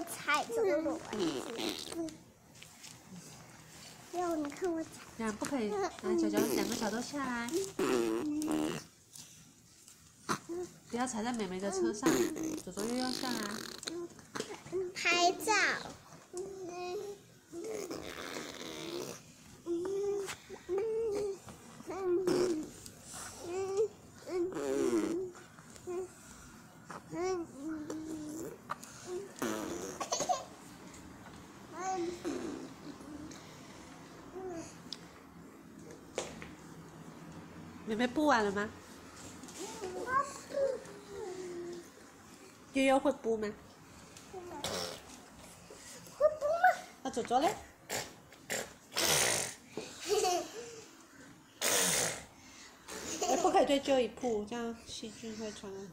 我踩这个螺丝。要你看我踩。那不可以，那脚脚两个脚都下来，不要踩在美美的车上，左左右右下来。拍照。妹妹布完了吗？悠悠会布吗？会不吗？那左左嘞？哎，不可以对旧衣铺，这样细菌会传染。